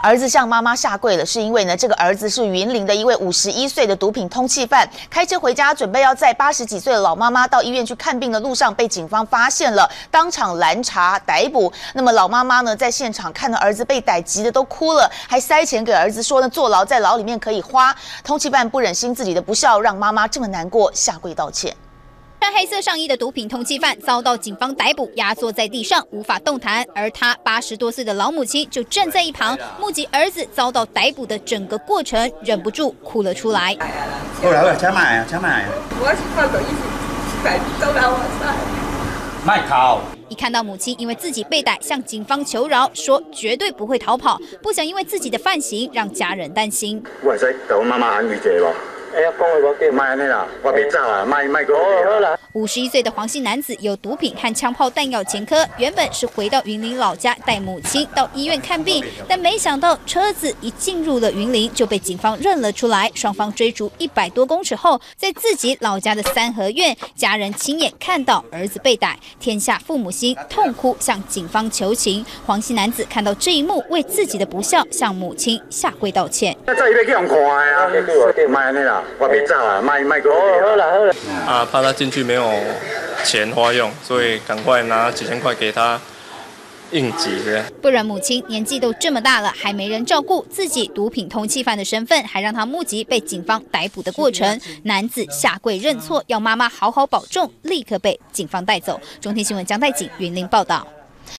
儿子向妈妈下跪了，是因为呢，这个儿子是云林的一位五十一岁的毒品通缉犯，开车回家准备要载八十几岁的老妈妈到医院去看病的路上，被警方发现了，当场拦查逮捕。那么老妈妈呢，在现场看到儿子被逮，急得都哭了，还塞钱给儿子说呢，坐牢在牢里面可以花。通缉犯不忍心自己的不孝让妈妈这么难过，下跪道歉。穿黑色上衣的毒品通缉犯遭到警方逮捕，压坐在地上无法动弹，而他八十多岁的老母亲就站在一旁，目击儿子遭到逮捕的整个过程，忍不住哭了出来。过来，过来，加麦啊，加麦啊！我是看到一百都来我在。麦考。一看到母亲因为自己被逮，向警方求饶，说绝对不会逃跑，不想因为自己的犯行让家人担心。我五十一岁的黄姓男子有毒品和枪炮弹药前科，原本是回到云林老家带母亲到医院看病，但没想到车子一进入了云林就被警方认了出来。双方追逐一百多公尺后，在自己老家的三合院，家人亲眼看到儿子被逮，天下父母心，痛哭向警方求情。黄姓男子看到这一幕，为自己的不孝向母亲下跪道歉。我别走啊，卖卖过。好了好了。啊，怕他进去没有钱花用，所以赶快拿几千块给他应急的。不然母亲年纪都这么大了，还没人照顾，自己毒品通缉犯的身份，还让他目击被警方逮捕的过程。男子下跪认错，要妈妈好好保重，立刻被警方带走。中天新闻江代景云林报道。